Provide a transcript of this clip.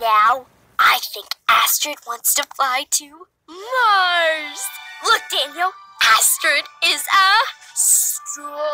now. I think Astrid wants to fly to Mars. Look, Daniel, Astrid is a star.